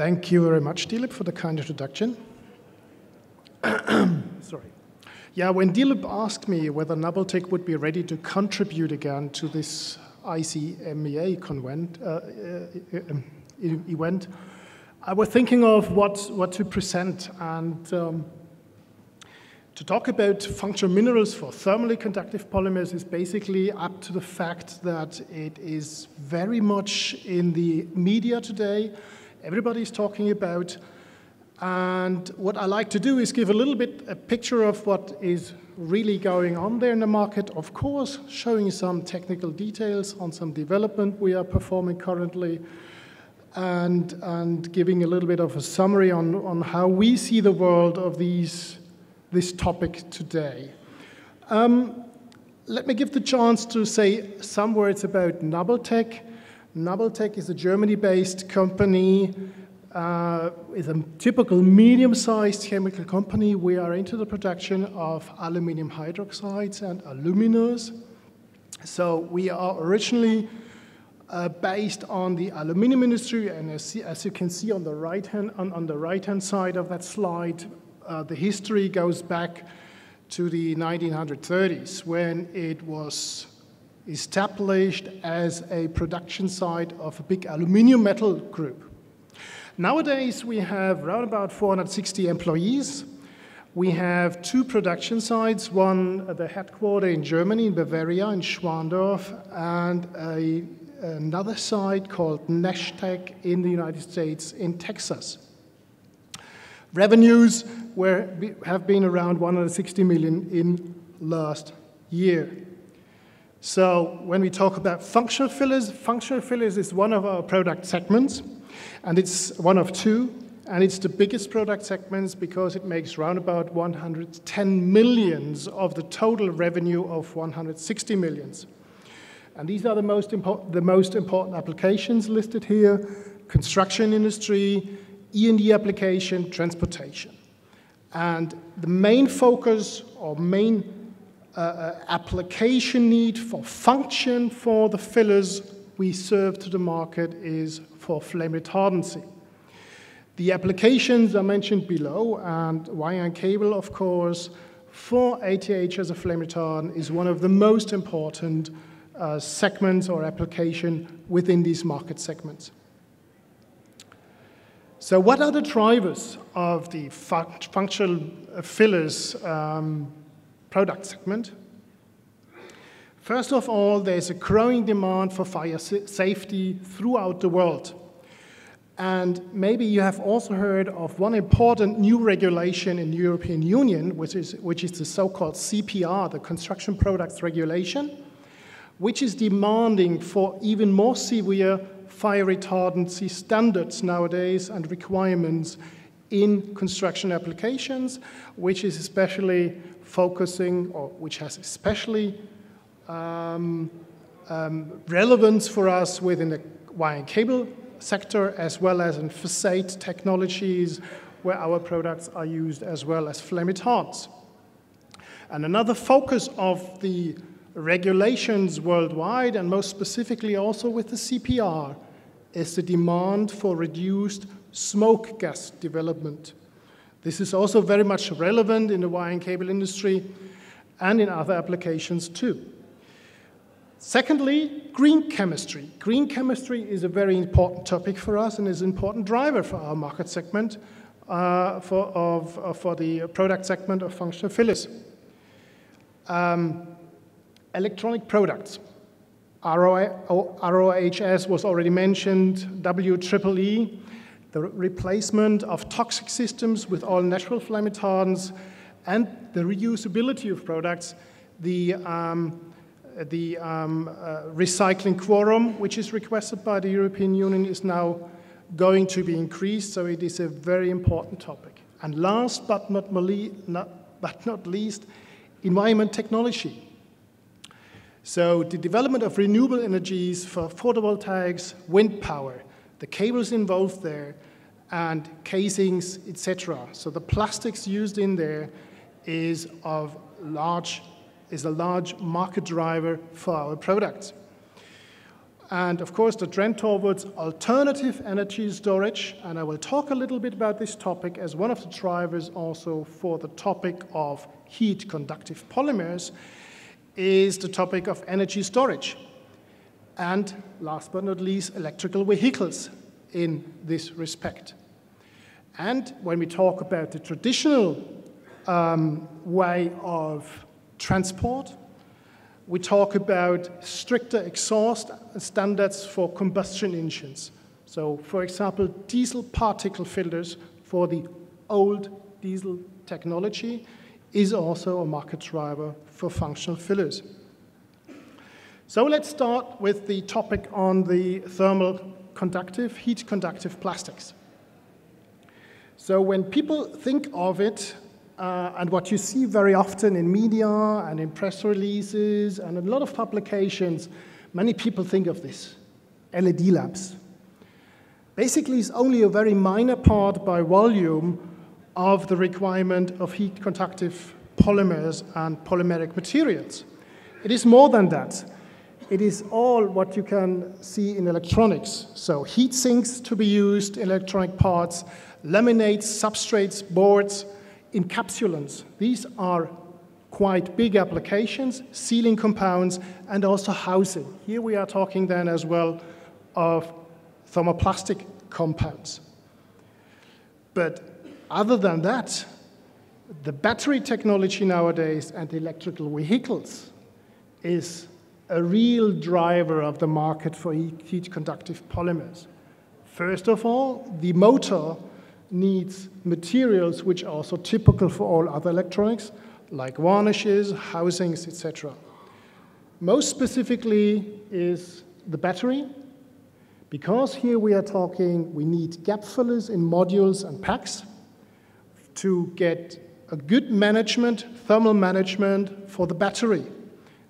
Thank you very much, Dilip, for the kind introduction. Sorry. Yeah, when Dilip asked me whether Nabaltec would be ready to contribute again to this ICMBA convent, uh, uh, um, event, I was thinking of what, what to present. And um, to talk about functional minerals for thermally conductive polymers is basically up to the fact that it is very much in the media today. Everybody's talking about. And what I like to do is give a little bit a picture of what is really going on there in the market. Of course, showing some technical details on some development we are performing currently and, and giving a little bit of a summary on, on how we see the world of these, this topic today. Um, let me give the chance to say some words about Nabaltec. Nabaltec is a Germany-based company, uh, is a typical medium-sized chemical company. We are into the production of aluminum hydroxides and aluminas. So we are originally uh, based on the aluminum industry. And as, as you can see on the right hand, on, on the right hand side of that slide, uh, the history goes back to the 1930s when it was established as a production site of a big aluminum metal group. Nowadays, we have around about 460 employees. We have two production sites, one at the headquarters in Germany, in Bavaria, in Schwandorf, and a another site called Nashtec in the United States in Texas. Revenues were, have been around 160 million in last year. So when we talk about functional fillers, functional fillers is one of our product segments, and it's one of two, and it's the biggest product segments because it makes around about 110 millions of the total revenue of 160 millions. And these are the most, the most important applications listed here, construction industry, E&E application, transportation. And the main focus or main uh, uh, application need for function for the fillers we serve to the market is for flame retardancy. The applications are mentioned below, and wire and cable, of course, for ATH as a flame retardant is one of the most important uh, segments or application within these market segments. So what are the drivers of the functional fillers um, product segment? First of all, there's a growing demand for fire safety throughout the world. And maybe you have also heard of one important new regulation in the European Union, which is, which is the so-called CPR, the Construction Products Regulation which is demanding for even more severe fire retardancy standards nowadays and requirements in construction applications, which is especially focusing, or which has especially um, um, relevance for us within the wire and cable sector, as well as in facade technologies, where our products are used as well as retardants. And another focus of the regulations worldwide, and most specifically also with the CPR, is the demand for reduced smoke gas development. This is also very much relevant in the wire and cable industry and in other applications too. Secondly, green chemistry. Green chemistry is a very important topic for us and is an important driver for our market segment, uh, for, of, uh, for the product segment of functional fillers. Um, Electronic products. ROHS was already mentioned, WEEE, the replacement of toxic systems with all natural flame retardants, and the reusability of products, the, um, the um, uh, recycling quorum, which is requested by the European Union, is now going to be increased, so it is a very important topic. And last but not, not, but not least, environment technology. So the development of renewable energies for photovoltaics, wind power, the cables involved there, and casings, etc. So the plastics used in there is of large is a large market driver for our products. and of course the trend towards alternative energy storage, and I will talk a little bit about this topic as one of the drivers also for the topic of heat conductive polymers, is the topic of energy storage. And last but not least, electrical vehicles in this respect. And when we talk about the traditional um, way of transport, we talk about stricter exhaust standards for combustion engines. So, for example, diesel particle filters for the old diesel technology is also a market driver for functional fillers. So let's start with the topic on the thermal conductive, heat conductive plastics. So when people think of it, uh, and what you see very often in media and in press releases and a lot of publications, many people think of this LED lamps. Basically, it's only a very minor part by volume of the requirement of heat conductive polymers and polymeric materials. It is more than that. It is all what you can see in electronics. So heat sinks to be used electronic parts, laminates, substrates, boards, encapsulants. These are quite big applications, sealing compounds, and also housing. Here we are talking then as well of thermoplastic compounds. But other than that, the battery technology nowadays and electrical vehicles is a real driver of the market for heat conductive polymers. First of all, the motor needs materials which are also typical for all other electronics, like varnishes, housings, etc. Most specifically is the battery, because here we are talking, we need gap fillers in modules and packs to get a good management, thermal management for the battery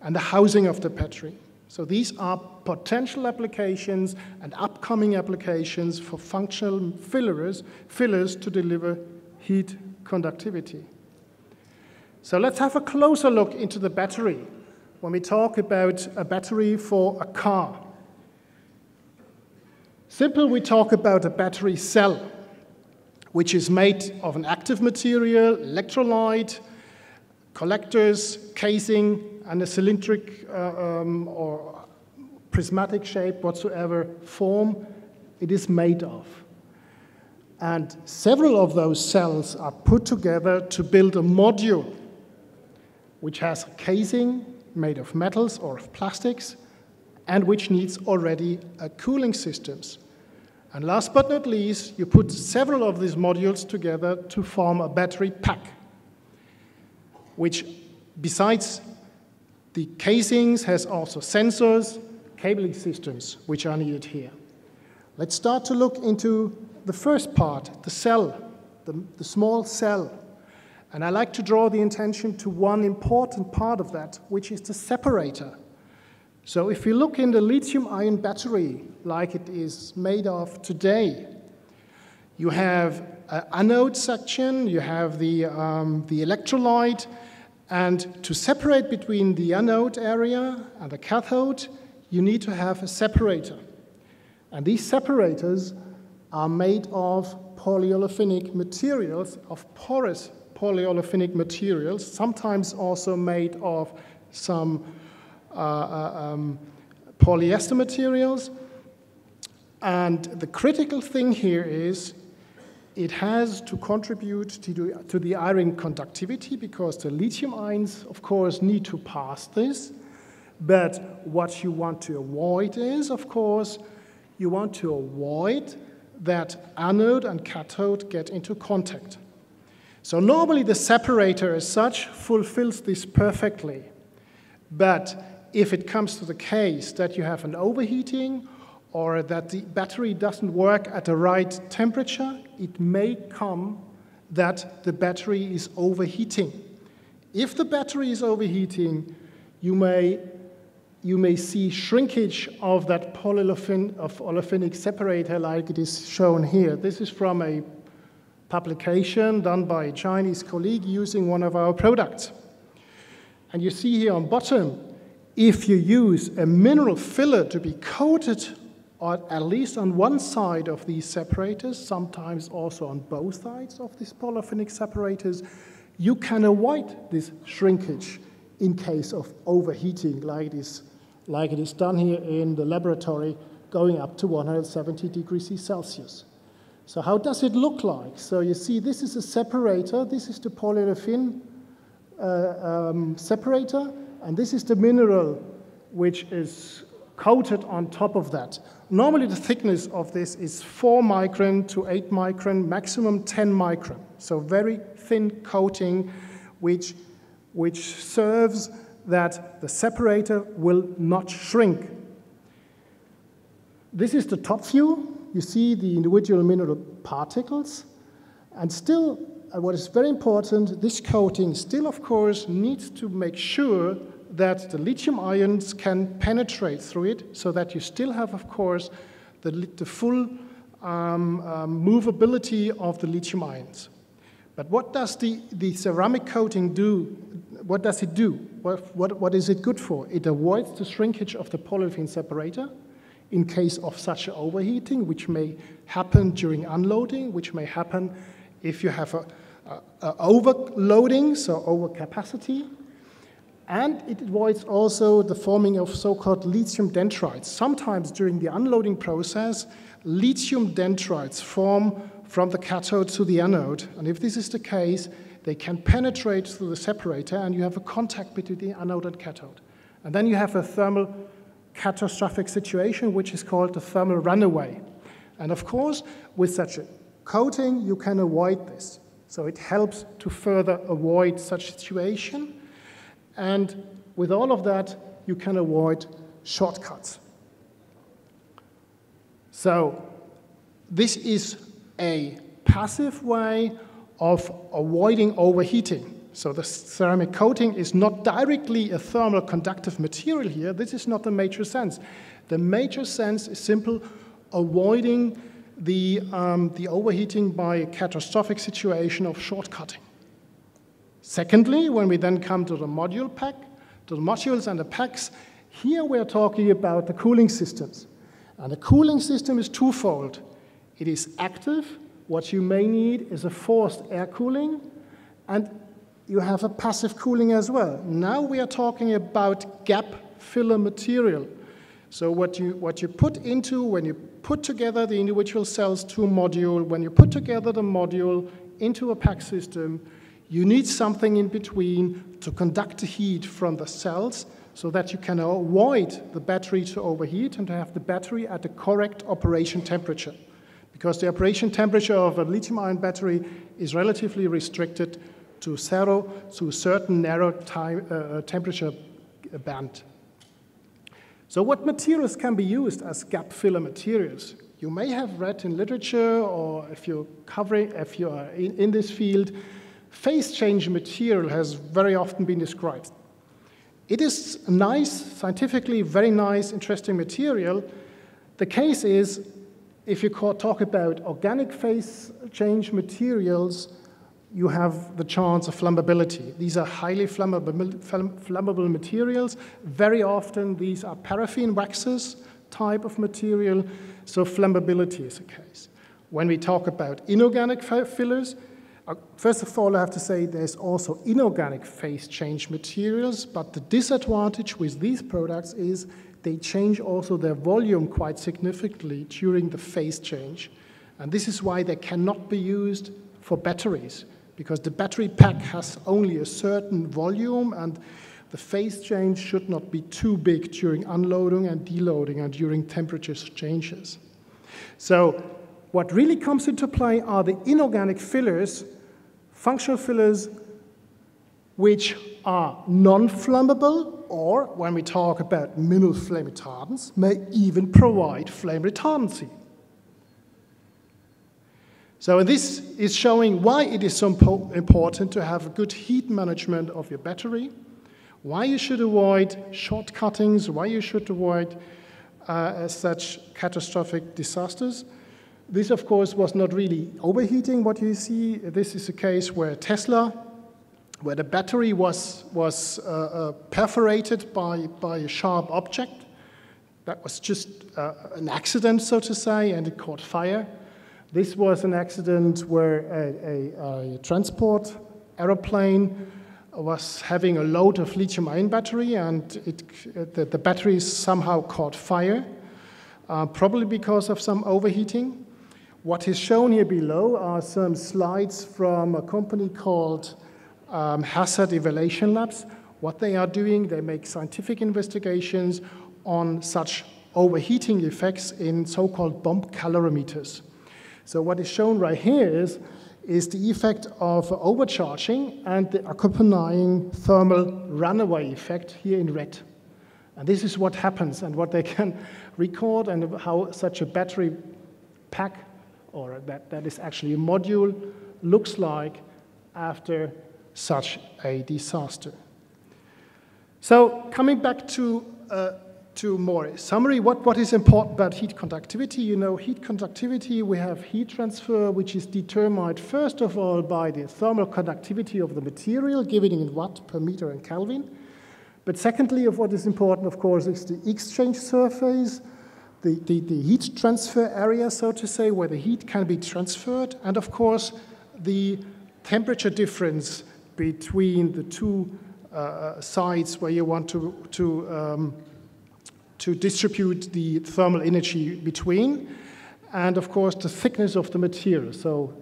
and the housing of the battery. So these are potential applications and upcoming applications for functional fillers, fillers to deliver heat conductivity. So let's have a closer look into the battery when we talk about a battery for a car. Simple, we talk about a battery cell, which is made of an active material, electrolyte, collectors, casing, and a cylindric uh, um, or prismatic shape, whatsoever form it is made of. And several of those cells are put together to build a module which has a casing made of metals or of plastics and which needs already a cooling systems. And last but not least, you put several of these modules together to form a battery pack, which besides the casings has also sensors, cabling systems, which are needed here. Let's start to look into the first part, the cell, the, the small cell. And I like to draw the attention to one important part of that, which is the separator. So if you look in the lithium-ion battery, like it is made of today, you have an anode section, you have the, um, the electrolyte, and to separate between the anode area and the cathode, you need to have a separator. And these separators are made of polyolefinic materials, of porous polyolefinic materials, sometimes also made of some uh, uh, um, polyester materials. And the critical thing here is it has to contribute to, to the ion conductivity because the lithium ions, of course, need to pass this. But what you want to avoid is, of course, you want to avoid that anode and cathode get into contact. So normally the separator as such fulfills this perfectly. But if it comes to the case that you have an overheating or that the battery doesn't work at the right temperature, it may come that the battery is overheating. If the battery is overheating, you may, you may see shrinkage of that polyolefin, of olefinic separator like it is shown here. This is from a publication done by a Chinese colleague using one of our products. And you see here on bottom, if you use a mineral filler to be coated on, at least on one side of these separators, sometimes also on both sides of these polyolefinic separators, you can avoid this shrinkage in case of overheating like it is, like it is done here in the laboratory going up to 170 degrees Celsius. So how does it look like? So you see this is a separator, this is the polyolefin uh, um, separator, and this is the mineral which is coated on top of that. Normally the thickness of this is 4 micron to 8 micron, maximum 10 micron. So very thin coating which, which serves that the separator will not shrink. This is the top view. You see the individual mineral particles. And still, uh, what is very important, this coating still, of course, needs to make sure that the lithium ions can penetrate through it so that you still have, of course, the, the full um, um, movability of the lithium ions. But what does the, the ceramic coating do? What does it do? What, what, what is it good for? It avoids the shrinkage of the polyolefin separator in case of such overheating, which may happen during unloading, which may happen if you have a, a, a overloading, so overcapacity, and it avoids also the forming of so-called lithium dendrites. Sometimes during the unloading process, lithium dendrites form from the cathode to the anode. And if this is the case, they can penetrate through the separator and you have a contact between the anode and cathode. And then you have a thermal catastrophic situation, which is called the thermal runaway. And of course, with such a coating, you can avoid this. So it helps to further avoid such situation. And with all of that, you can avoid shortcuts. So this is a passive way of avoiding overheating. So the ceramic coating is not directly a thermal conductive material here. This is not the major sense. The major sense is simple avoiding the, um, the overheating by a catastrophic situation of shortcutting. Secondly, when we then come to the module pack, to the modules and the packs, here we're talking about the cooling systems. And the cooling system is twofold. It is active, what you may need is a forced air cooling, and you have a passive cooling as well. Now we are talking about gap filler material. So what you, what you put into, when you put together the individual cells to module, when you put together the module into a pack system, you need something in between to conduct the heat from the cells so that you can avoid the battery to overheat and to have the battery at the correct operation temperature. Because the operation temperature of a lithium ion battery is relatively restricted to zero to a certain narrow time, uh, uh temperature band. So what materials can be used as gap filler materials? You may have read in literature or if you're covering, if you are in, in this field, phase change material has very often been described. It is a nice, scientifically very nice, interesting material. The case is, if you talk about organic phase change materials, you have the chance of flammability. These are highly flammable, materials. Very often, these are paraffin waxes type of material, so flammability is a case. When we talk about inorganic fillers, Uh, first of all, I have to say there's also inorganic phase change materials, but the disadvantage with these products is they change also their volume quite significantly during the phase change. And this is why they cannot be used for batteries, because the battery pack has only a certain volume and the phase change should not be too big during unloading and deloading and during temperature changes. So what really comes into play are the inorganic fillers functional fillers which are non-flammable or, when we talk about mineral flame retardants, may even provide flame retardancy. So this is showing why it is so important to have a good heat management of your battery, why you should avoid short cuttings, why you should avoid uh, such catastrophic disasters, this, of course, was not really overheating what you see. This is a case where Tesla where the battery was, was uh, uh, perforated by, by a sharp object. That was just uh, an accident, so to say, and it caught fire. This was an accident where a, a, a transport aeroplane was having a load of lithium ion battery and it, the, the battery somehow caught fire, uh, probably because of some overheating. What is shown here below are some slides from a company called um, Hazard Evaluation Labs. What they are doing, they make scientific investigations on such overheating effects in so-called bomb calorimeters. So what is shown right here is, is the effect of overcharging and the accompanying thermal runaway effect here in red. And this is what happens and what they can record and how such a battery pack, or that, that is actually a module, looks like after such a disaster. So coming back to, uh, to more summary, what, what is important about heat conductivity? You know, heat conductivity, we have heat transfer, which is determined first of all by the thermal conductivity of the material, given in watt per meter and Kelvin. But secondly, of what is important, of course, is the exchange surface, the, the, the heat transfer area, so to say, where the heat can be transferred, and of course, the temperature difference between the two uh, sides where you want to, to, um, to distribute the thermal energy between, and of course the thickness of the material. So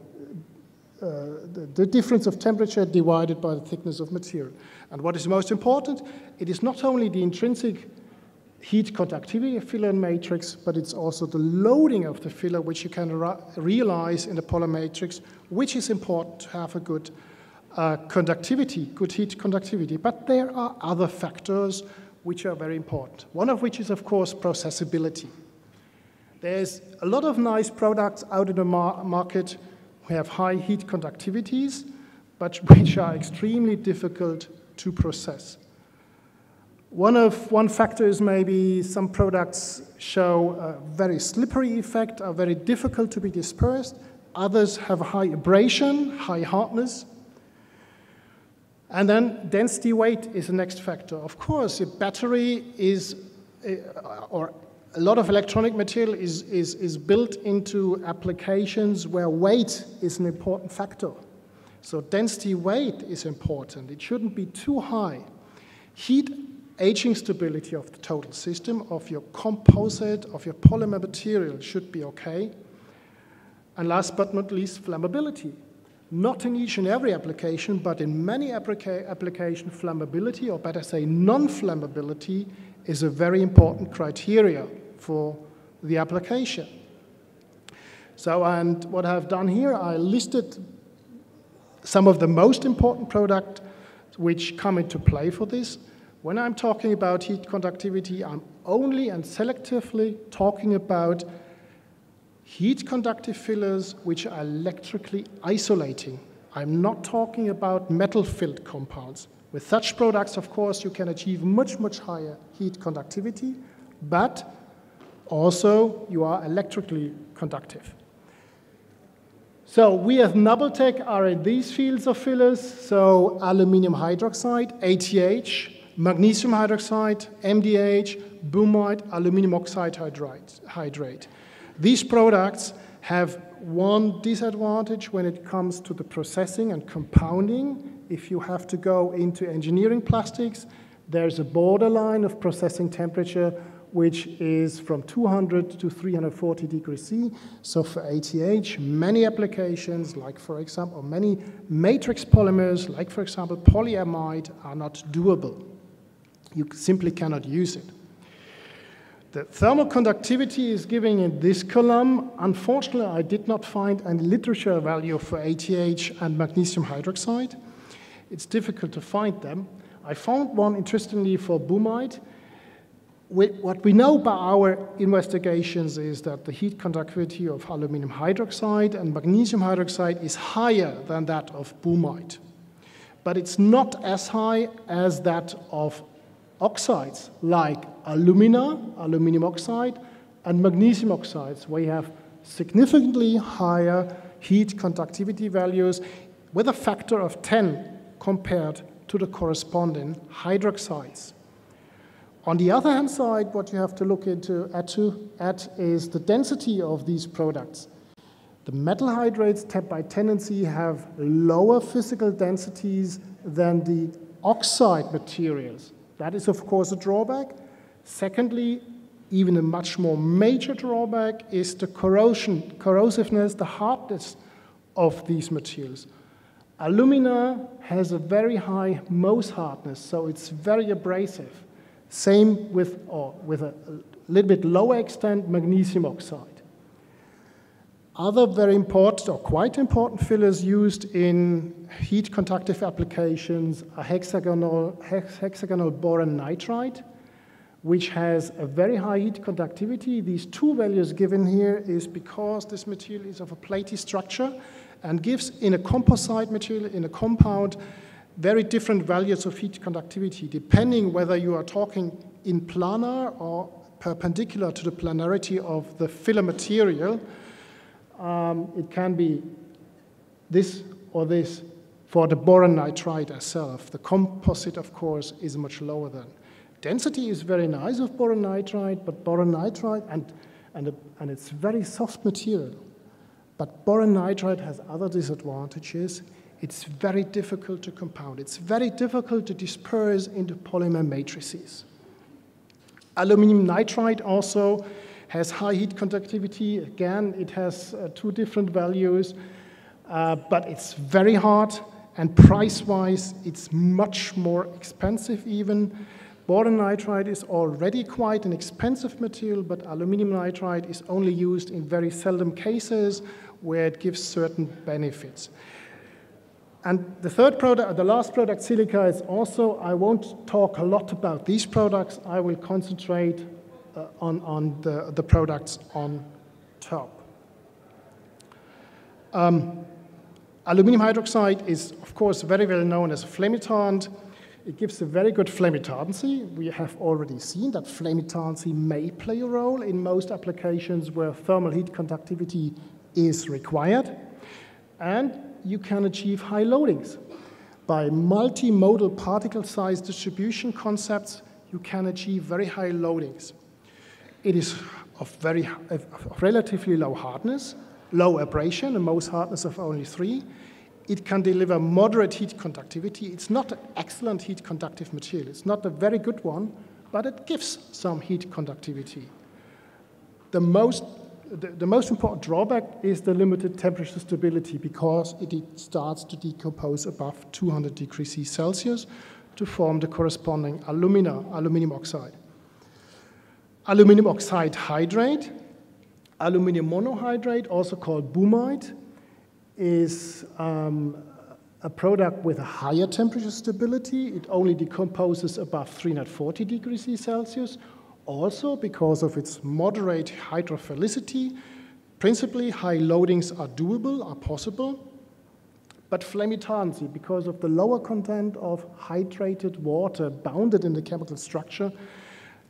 uh, the, the, difference of temperature divided by the thickness of material. And what is most important, it is not only the intrinsic heat conductivity of filler and matrix, but it's also the loading of the filler, which you can realize in the polymer matrix, which is important to have a good uh, conductivity, good heat conductivity. But there are other factors which are very important. One of which is, of course, processability. There's a lot of nice products out in the mar market who have high heat conductivities, but which are extremely difficult to process. One, of, one factor is maybe some products show a very slippery effect, are very difficult to be dispersed. Others have high abrasion, high hardness, and then density weight is the next factor. Of course, a battery is, uh, or a lot of electronic material is, is, is built into applications where weight is an important factor. So density weight is important. It shouldn't be too high. Heat aging stability of the total system, of your composite, of your polymer material should be okay. And last but not least, flammability not in each and every application, but in many applica application, flammability, or better say non-flammability, is a very important criteria for the application. So, and what I've done here, I listed some of the most important products which come into play for this. When I'm talking about heat conductivity, I'm only and selectively talking about heat conductive fillers which are electrically isolating. I'm not talking about metal filled compounds. With such products, of course, you can achieve much, much higher heat conductivity, but also you are electrically conductive. So we as Nabaltec are in these fields of fillers, so aluminium hydroxide, ATH, magnesium hydroxide, MDH, boehmite, aluminium oxide hydrate. These products have one disadvantage when it comes to the processing and compounding. If you have to go into engineering plastics, there's a borderline of processing temperature which is from 200 to 340 degrees C. So for ATH, many applications, like for example, many matrix polymers, like for example polyamide, are not doable. You simply cannot use it. The thermal conductivity is given in this column. Unfortunately, I did not find any literature value for ATH and magnesium hydroxide. It's difficult to find them. I found one, interestingly, for boehmite. What we know by our investigations is that the heat conductivity of aluminum hydroxide and magnesium hydroxide is higher than that of boehmite. But it's not as high as that of oxides like alumina, aluminum oxide, and magnesium oxides, where you have significantly higher heat conductivity values with a factor of 10 compared to the corresponding hydroxides. On the other hand side, what you have to look into at, to, at is the density of these products. The metal hydrates by tendency have lower physical densities than the oxide materials. That is, of course, a drawback. Secondly, even a much more major drawback is the corrosion, corrosiveness, the hardness of these materials. Alumina has a very high Mohs hardness, so it's very abrasive. Same with, or with a, a little bit lower extent, magnesium oxide. Other very important or quite important fillers used in heat conductive applications are hexagonal, hex, hexagonal boron nitride, which has a very high heat conductivity. These two values given here is because this material is of a platy structure and gives in a composite material, in a compound, very different values of heat conductivity, depending whether you are talking in planar or perpendicular to the planarity of the filler material. Um, it can be this or this for the boron nitride itself. The composite, of course, is much lower than. Density is very nice of boron nitride, but boron nitride, and, and, and it's very soft material. But boron nitride has other disadvantages. It's very difficult to compound. It's very difficult to disperse into polymer matrices. Aluminium nitride also has high heat conductivity. Again, it has uh, two different values, uh, but it's very hard, and price-wise, it's much more expensive even. Boron nitride is already quite an expensive material, but aluminum nitride is only used in very seldom cases where it gives certain benefits. And the third product, the last product, silica, is also, I won't talk a lot about these products. I will concentrate on, on the, the products on top. Um, aluminum hydroxide is, of course, very well known as a. It gives a very good flame. We have already seen that flame may play a role in most applications where thermal heat conductivity is required. And you can achieve high loadings. By multimodal particle size distribution concepts, you can achieve very high loadings. It is of very of relatively low hardness, low abrasion, a Mohs hardness of only three. It can deliver moderate heat conductivity. It's not an excellent heat conductive material. It's not a very good one, but it gives some heat conductivity. The most, the, the most important drawback is the limited temperature stability because it, it starts to decompose above 200 degrees Celsius to form the corresponding alumina, aluminum oxide aluminum oxide hydrate, aluminum monohydrate, also called boehmite, is um, a product with a higher temperature stability. It only decomposes above 340 degrees Celsius, also because of its moderate hydrophilicity. Principally, high loadings are doable, are possible. But flame because of the lower content of hydrated water bounded in the chemical structure,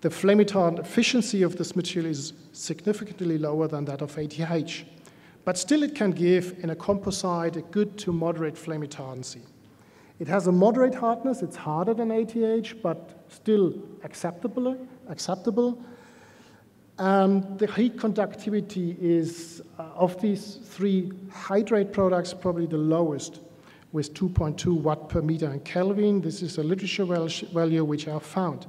the flame efficiency of this material is significantly lower than that of ATH, but still it can give in a composite a good to moderate flame retardancy. It has a moderate hardness, it's harder than ATH, but still acceptable. acceptable. And the heat conductivity is, uh, of these three hydrate products, probably the lowest with 2.2 watt per meter in Kelvin. This is a literature value which I found.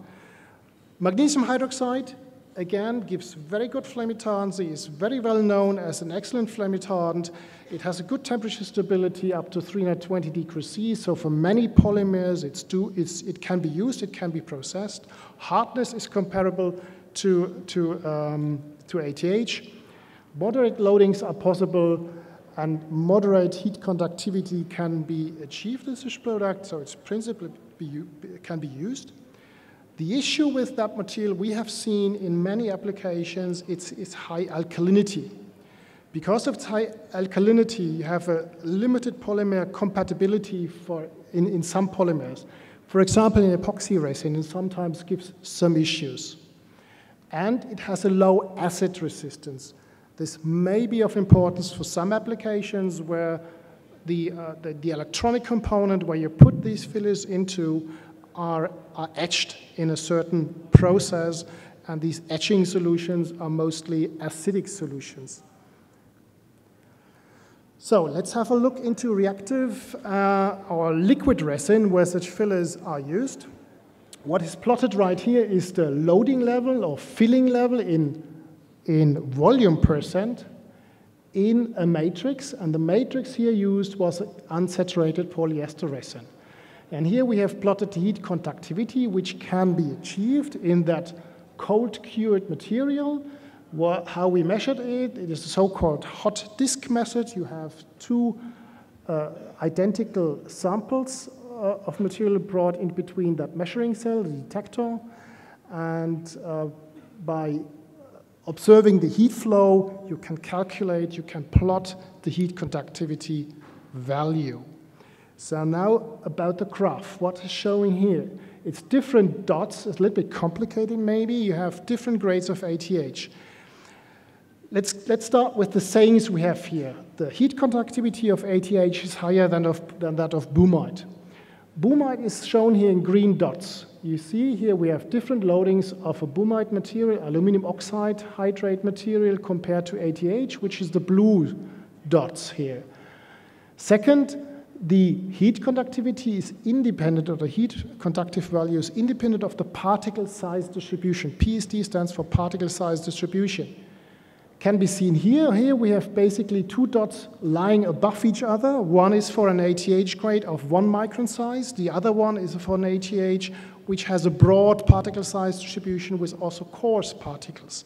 Magnesium hydroxide, again, gives very good flame retardancy, is very well known as an excellent flame retardant. It has a good temperature stability up to 320 degrees C, so for many polymers it's do, it's, it can be used, it can be processed. Hardness is comparable to, to, um, to ATH. Moderate loadings are possible and moderate heat conductivity can be achieved with this product, so it's principally be, can be used. The issue with that material we have seen in many applications, it's its high alkalinity. Because of its high alkalinity, you have a limited polymer compatibility for, in, in some polymers. For example, in epoxy resin, it sometimes gives some issues. And it has a low acid resistance. This may be of importance for some applications where the, uh, the, the, electronic component where you put these fillers into are, are etched in a certain process, and these etching solutions are mostly acidic solutions. So let's have a look into reactive uh, or liquid resin where such fillers are used. What is plotted right here is the loading level or filling level in, in volume percent in a matrix, and the matrix here used was unsaturated polyester resin. And here we have plotted heat conductivity, which can be achieved in that cold cured material. how we measured it, it is the so-called hot disk method. You have two uh, identical samples uh, of material brought in between that measuring cell, the detector, and uh, by observing the heat flow, you can calculate, you can plot the heat conductivity value. So now about the graph, what is showing here? It's different dots, it's a little bit complicated maybe. You have different grades of ATH. Let's, let's start with the sayings we have here. The heat conductivity of ATH is higher than, of, than that of boehmite. Boehmite is shown here in green dots. You see here we have different loadings of a boehmite material, aluminum oxide hydrate material compared to ATH, which is the blue dots here. Second, the heat conductivity is independent, or the heat conductive value is independent of the particle size distribution. PSD stands for particle size distribution. Can be seen here. Here we have basically two dots lying above each other. One is for an ATH grade of one micron size. The other one is for an ATH which has a broad particle size distribution with also coarse particles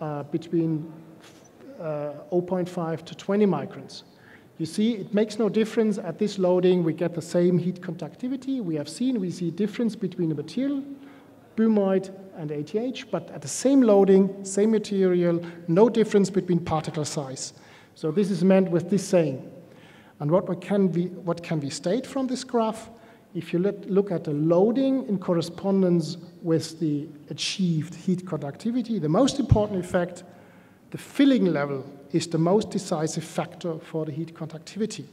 uh, between uh, 0.5 to 20 microns. You see, it makes no difference at this loading, we get the same heat conductivity. We have seen, we see difference between the material, boehmite and ATH, but at the same loading, same material, no difference between particle size. So this is meant with this saying. And what can we, what can we state from this graph? If you let, look at the loading in correspondence with the achieved heat conductivity, the most important effect, the filling level is the most decisive factor for the heat conductivity.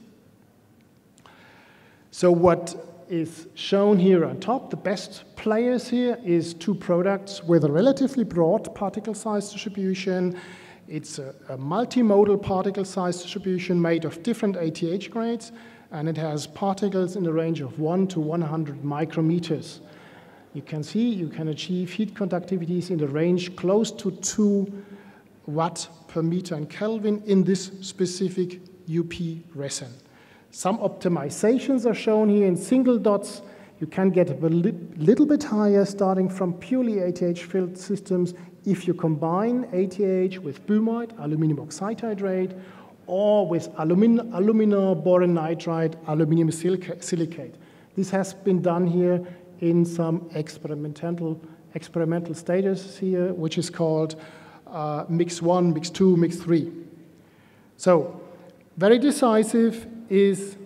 So what is shown here on top, the best players here is two products with a relatively broad particle size distribution. It's a, a multimodal particle size distribution made of different ATH grades, and it has particles in the range of 1 to 100 micrometers. You can see you can achieve heat conductivities in the range close to 2 watt per meter in Kelvin in this specific UP resin. Some optimizations are shown here in single dots. You can get a little bit higher starting from purely ATH-filled systems if you combine ATH with boehmite, aluminum oxide hydrate, or with alumin alumina boron nitride, aluminum silicate. This has been done here in some experimental, experimental status here, which is called uh, mix one, mix two, mix three. So very decisive is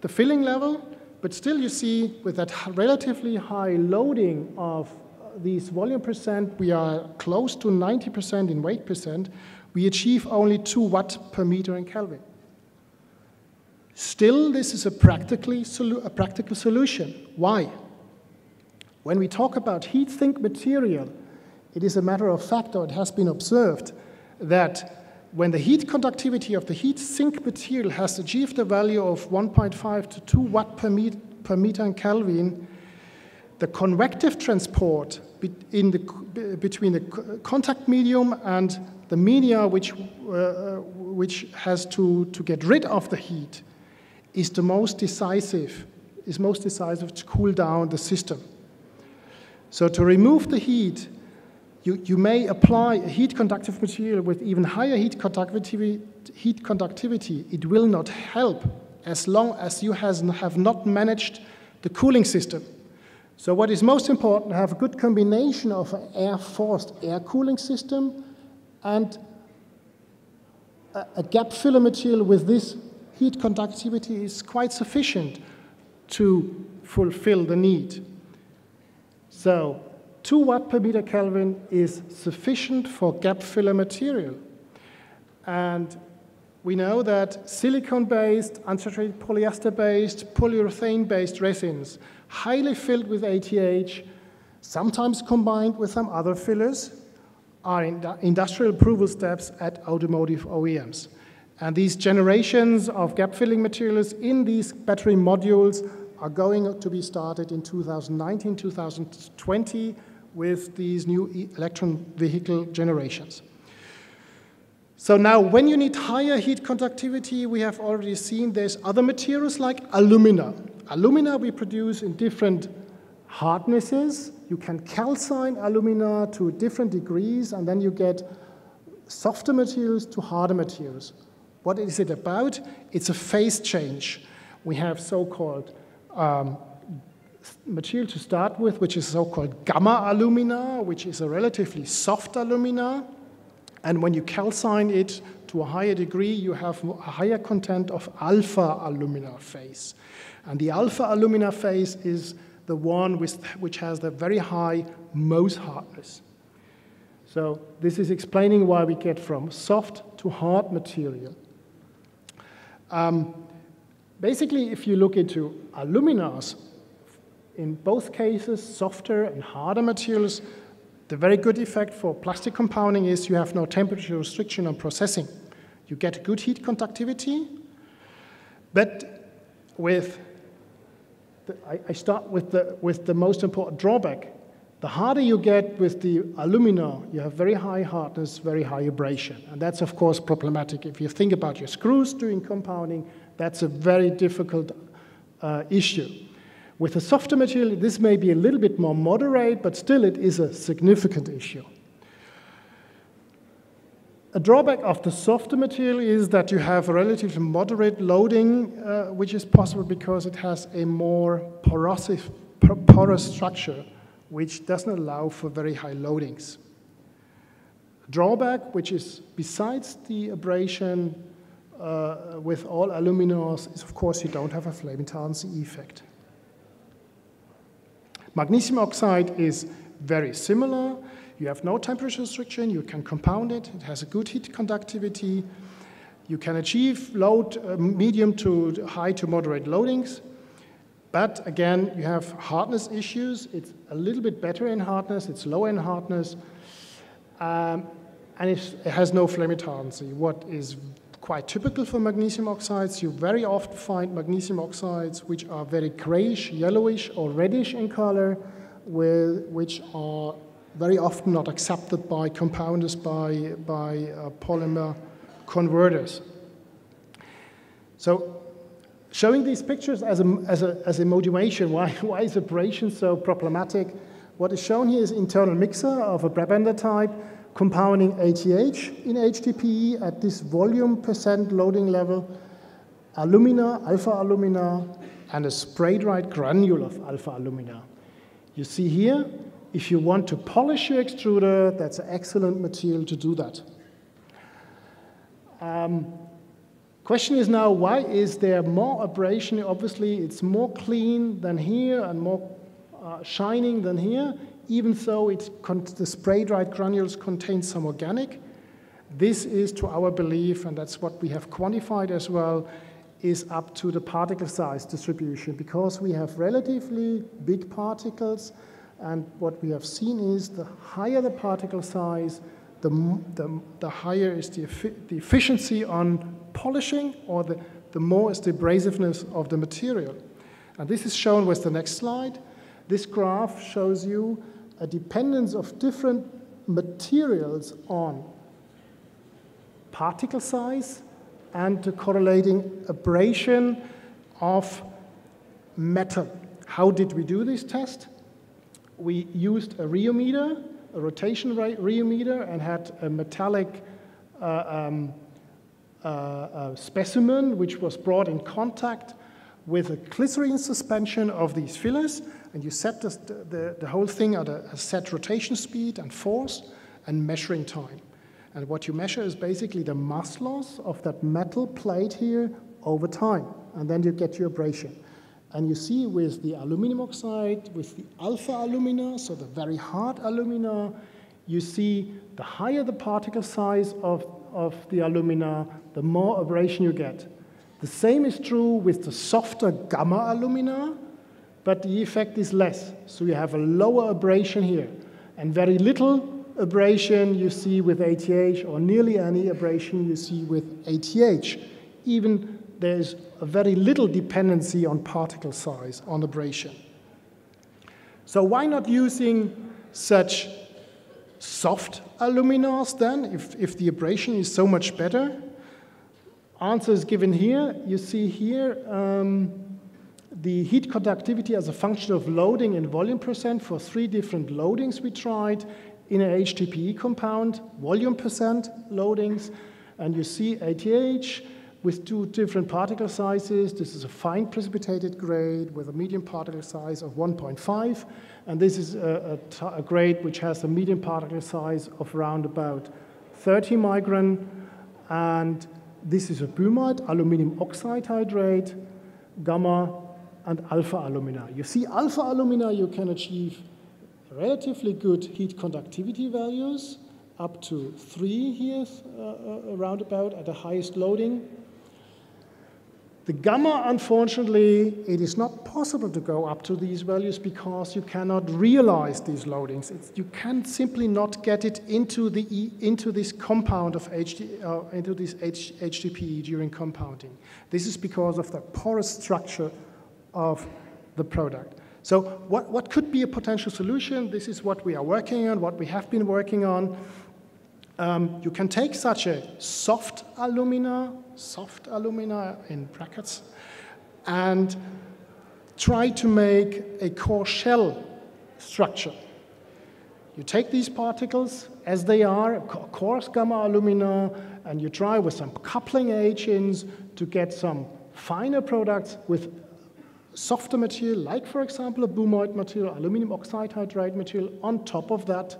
the filling level, but still you see with that relatively high loading of these volume percent, we are close to 90% in weight percent, we achieve only 2 watt per meter in Kelvin. Still, this is a, practically a practical solution. Why? When we talk about heat sink material, it is a matter of fact, or it has been observed, that when the heat conductivity of the heat sink material has achieved a value of 1.5 to 2 watt per, met per meter in Kelvin, the convective transport be the, between the contact medium and the media which, uh, which has to, to get rid of the heat is the most decisive, is most decisive to cool down the system. So to remove the heat, you, you may apply a heat conductive material with even higher heat conductivity, heat conductivity. It will not help as long as you has, have not managed the cooling system. So what is most important, have a good combination of an air-forced air cooling system and a, a gap filler material with this heat conductivity is quite sufficient to fulfill the need. So 2 watt per meter Kelvin is sufficient for gap filler material. And we know that silicon-based, unsaturated polyester-based, polyurethane-based resins, highly filled with ATH, sometimes combined with some other fillers, are in industrial approval steps at automotive OEMs. And these generations of gap filling materials in these battery modules are going to be started in 2019, 2020 with these new electron vehicle generations. So now when you need higher heat conductivity, we have already seen there's other materials like alumina. Alumina we produce in different hardnesses. You can calcine alumina to different degrees and then you get softer materials to harder materials. What is it about? It's a phase change. We have so-called um, material to start with, which is so-called gamma alumina, which is a relatively soft alumina. And when you calcine it to a higher degree, you have a higher content of alpha alumina phase. And the alpha alumina phase is the one with, which has the very high Mohs hardness. So this is explaining why we get from soft to hard material. Um, basically, if you look into aluminas, in both cases, softer and harder materials, the very good effect for plastic compounding is you have no temperature restriction on processing. You get good heat conductivity, but with, the, I, I start with the, with the most important drawback. The harder you get with the alumina, you have very high hardness, very high abrasion. And that's, of course, problematic. If you think about your screws doing compounding, that's a very difficult uh, issue. With a softer material, this may be a little bit more moderate, but still it is a significant issue. A drawback of the softer material is that you have a relatively moderate loading, uh, which is possible because it has a more porous, porous structure, which doesn't allow for very high loadings. A drawback, which is besides the abrasion uh, with all aluminas, is of course you don't have a flame retardancy effect. Magnesium oxide is very similar. You have no temperature restriction. You can compound it. It has a good heat conductivity. You can achieve load uh, medium to high to moderate loadings. But again, you have hardness issues. It's a little bit better in hardness. It's lower in hardness. Um, and it has no flame retardancy. What is quite typical for magnesium oxides. You very often find magnesium oxides which are very grayish, yellowish, or reddish in color, with, which are very often not accepted by compounders, by, by uh, polymer converters. So showing these pictures as a, as a, as a motivation, why, why is abrasion so problematic? What is shown here is internal mixer of a Brabender type compounding ATH in HDPE at this volume percent loading level, alumina, alpha alumina, and a spray dried granule of alpha alumina. You see here, if you want to polish your extruder, that's an excellent material to do that. Um, question is now, why is there more abrasion? Obviously, it's more clean than here and more uh, shining than here even though the spray-dried granules contain some organic. This is, to our belief, and that's what we have quantified as well, is up to the particle size distribution because we have relatively big particles and what we have seen is the higher the particle size, the, the, the higher is the, the efficiency on polishing or the, the more is the abrasiveness of the material. And this is shown with the next slide. This graph shows you a dependence of different materials on particle size and the correlating abrasion of metal. How did we do this test? We used a rheometer, a rotation rheometer, and had a metallic uh, um, uh, uh, specimen which was brought in contact with a glycerine suspension of these fillers and you set the, the, whole thing at a, a, set rotation speed and force and measuring time. And what you measure is basically the mass loss of that metal plate here over time, and then you get your abrasion. And you see with the aluminum oxide, with the alpha alumina, so the very hard alumina, you see the higher the particle size of, of the alumina, the more abrasion you get. The same is true with the softer gamma alumina, but the effect is less. So you have a lower abrasion here, and very little abrasion you see with ATH, or nearly any abrasion you see with ATH. Even there's a very little dependency on particle size on abrasion. So why not using such soft aluminas then, if, if the abrasion is so much better? Answer is given here. You see here um, the heat conductivity as a function of loading and volume percent for three different loadings we tried in a HDPE compound, volume percent loadings, and you see ATH with two different particle sizes. This is a fine precipitated grade with a medium particle size of 1.5, and this is a, a, grade which has a medium particle size of around about 30 micron, and this is a boehmite, aluminum oxide hydrate, gamma, and alpha alumina. You see alpha alumina, you can achieve relatively good heat conductivity values, up to three here, uh, uh, around about at the highest loading. The gamma, unfortunately, it is not possible to go up to these values because you cannot realize these loadings. It's, you can simply not get it into, the, into this compound of HD, uh, into this HDPE during compounding. This is because of the porous structure of the product. So what, what could be a potential solution? This is what we are working on, what we have been working on. Um, you can take such a soft alumina, soft alumina in brackets, and try to make a core shell structure. You take these particles as they are, coarse gamma alumina, and you try with some coupling agents to get some finer products with softer material, like for example a boehmite material, aluminum oxide hydrate material on top of that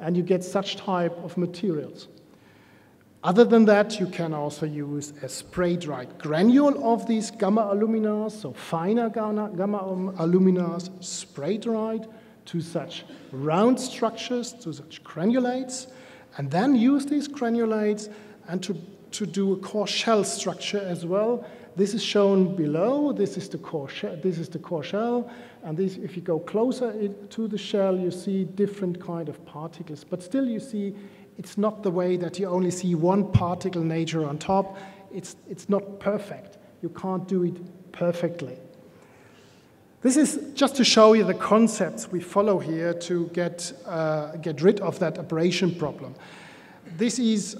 and you get such type of materials. Other than that, you can also use a spray-dried granule of these gamma aluminas, so finer gamma, gamma aluminas spray-dried to such round structures, to such granulates, and then use these granulates and to, to do a core shell structure as well. This is shown below. This is the core, this is the core shell. And this, if you go closer to the shell, you see different kind of particles. But still you see it's not the way that you only see one particle nature on top. It's, it's not perfect. You can't do it perfectly. This is just to show you the concepts we follow here to get, uh, get rid of that abrasion problem. This is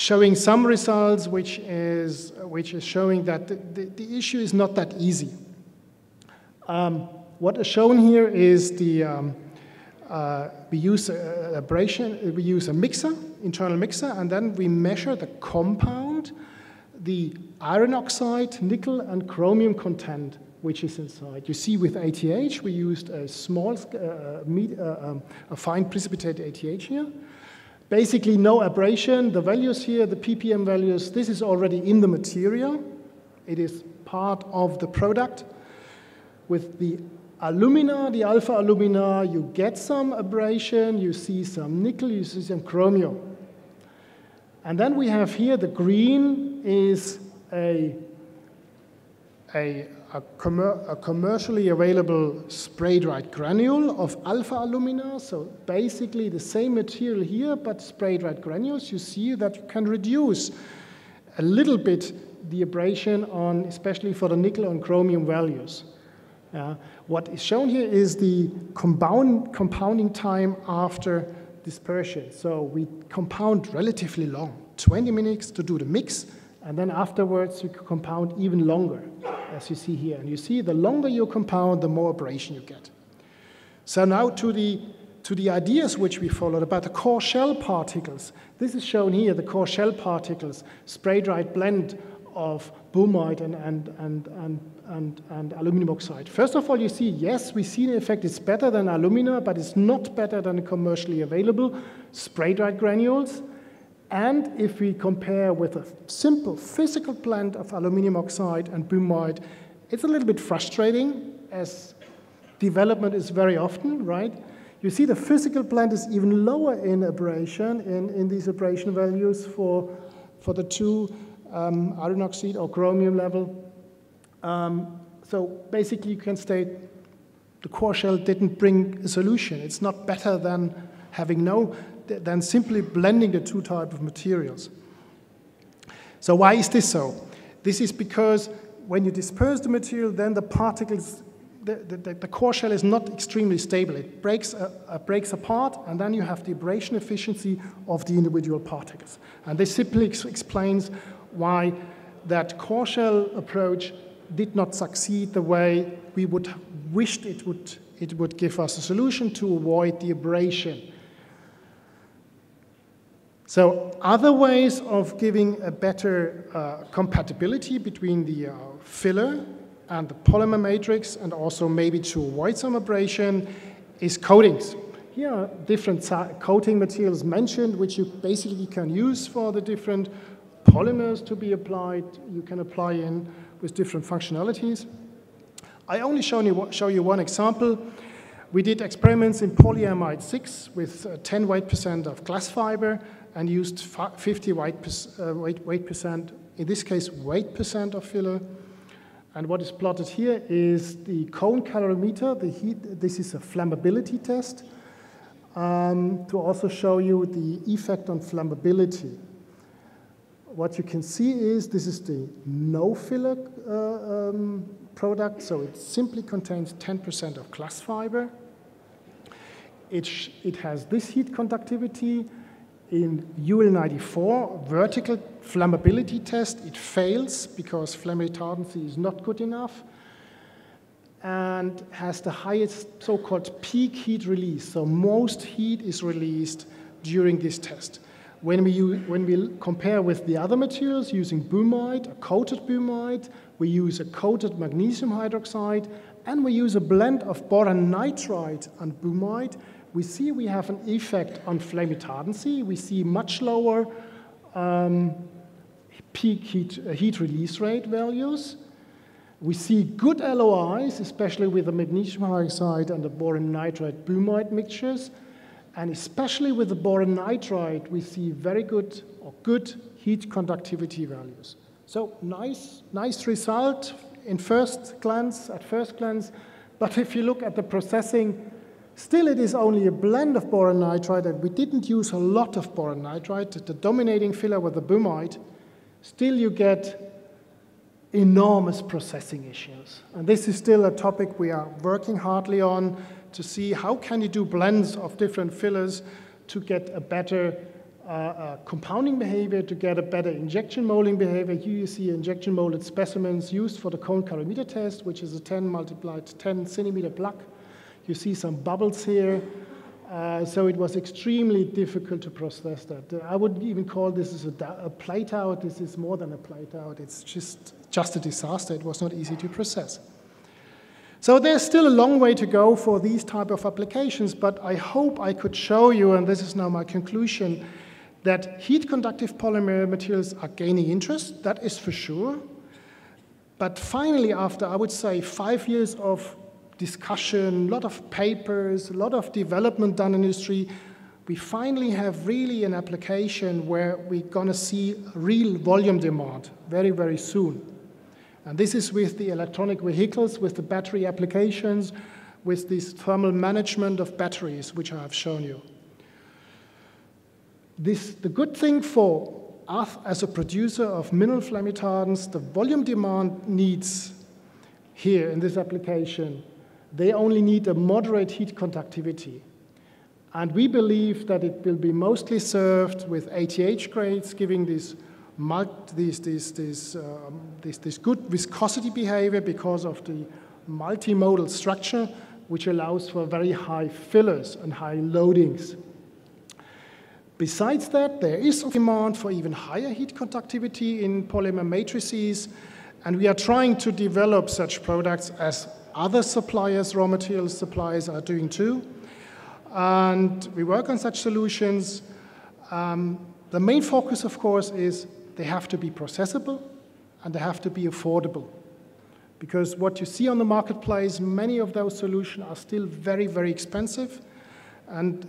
showing some results which is, which is showing that the, the, the issue is not that easy. Um, what is shown here is the, um, uh, we use a, abrasion, we use a mixer, internal mixer, and then we measure the compound, the iron oxide, nickel, and chromium content which is inside. You see with ATH, we used a small, uh, med, uh, um, a fine precipitated ATH here. Basically no abrasion, the values here, the ppm values, this is already in the material. It is part of the product. With the alumina, the alpha alumina, you get some abrasion, you see some nickel, you see some chromium. And then we have here the green is a, a, a, a commercially available spray-dried granule of alpha alumina. So basically the same material here, but spray-dried granules. You see that you can reduce a little bit the abrasion on, especially for the nickel and chromium values. Uh, what is shown here is the compound, compounding time after dispersion. So we compound relatively long, 20 minutes to do the mix, and then afterwards we compound even longer, as you see here. And you see the longer you compound, the more abrasion you get. So now to the, to the ideas which we followed about the core shell particles. This is shown here, the core shell particles, spray-dried blend of boehmite and, and, and, and, and, and aluminum oxide. First of all, you see, yes, we see the effect. It's better than alumina, but it's not better than commercially available spray-dried granules. And if we compare with a simple physical blend of aluminum oxide and boehmite, it's a little bit frustrating as development is very often, right? You see the physical blend is even lower in abrasion, in, in these abrasion values for, for the two um, iron oxide or chromium level. Um, so basically you can state the core shell didn't bring a solution. It's not better than having no, than simply blending the two type of materials. So why is this so? This is because when you disperse the material, then the particles, the, the, the core shell is not extremely stable. It breaks, uh, uh, breaks apart, and then you have the abrasion efficiency of the individual particles. And this simply ex explains why that core shell approach did not succeed the way we would wished it would, it would give us a solution to avoid the abrasion. So other ways of giving a better uh, compatibility between the uh, filler and the polymer matrix and also maybe to avoid some abrasion is coatings. Here are different coating materials mentioned which you basically can use for the different polymers to be applied. You can apply in with different functionalities. I only show you, show you one example. We did experiments in polyamide 6 with uh, 10 weight percent of glass fiber and used 50 weight, uh, weight, weight percent, in this case weight percent of filler. And what is plotted here is the cone calorimeter. The heat, this is a flammability test um, to also show you the effect on flammability. What you can see is this is the no filler uh, um, product, so it simply contains 10% of glass fiber. It, it has this heat conductivity, in UL94 vertical flammability test, it fails because flame retardancy is not good enough and has the highest so-called peak heat release. So most heat is released during this test. When we, when we compare with the other materials using boehmite, a coated boehmite, we use a coated magnesium hydroxide, and we use a blend of boron nitride and boehmite, we see we have an effect on flame retardancy. We see much lower um, peak heat, uh, heat release rate values. We see good LOIs, especially with the magnesium hydroxide and the boron nitride boehmite mixtures. And especially with the boron nitride, we see very good or good heat conductivity values. So nice, nice result in first glance, at first glance. But if you look at the processing Still, it is only a blend of boron nitride, and we didn't use a lot of boron nitride. The dominating filler was the boehmite. Still, you get enormous processing issues. And this is still a topic we are working hardly on to see how can you do blends of different fillers to get a better uh, uh, compounding behavior, to get a better injection molding behavior. Here you see injection molded specimens used for the cone calorimeter test, which is a 10 multiplied 10 centimeter plug. You see some bubbles here. Uh, so it was extremely difficult to process that. Uh, I would even call this a, a plate out. This is more than a plate out. It's just, just a disaster. It was not easy to process. So there's still a long way to go for these type of applications, but I hope I could show you, and this is now my conclusion, that heat conductive polymer materials are gaining interest, that is for sure. But finally, after I would say five years of discussion, a lot of papers, a lot of development done in industry, we finally have really an application where we're going to see real volume demand very, very soon. And this is with the electronic vehicles, with the battery applications, with this thermal management of batteries, which I have shown you. This, the good thing for us as a producer of mineral flame retardants, the volume demand needs here in this application they only need a moderate heat conductivity. And we believe that it will be mostly served with ATH grades, giving this, this, this, this, um, this, this good viscosity behavior because of the multimodal structure, which allows for very high fillers and high loadings. Besides that, there is a demand for even higher heat conductivity in polymer matrices, and we are trying to develop such products as other suppliers, raw materials suppliers are doing too. And we work on such solutions. Um, the main focus, of course, is they have to be processable and they have to be affordable. Because what you see on the marketplace, many of those solutions are still very, very expensive. And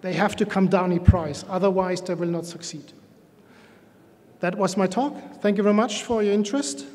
they have to come down in price, otherwise they will not succeed. That was my talk. Thank you very much for your interest.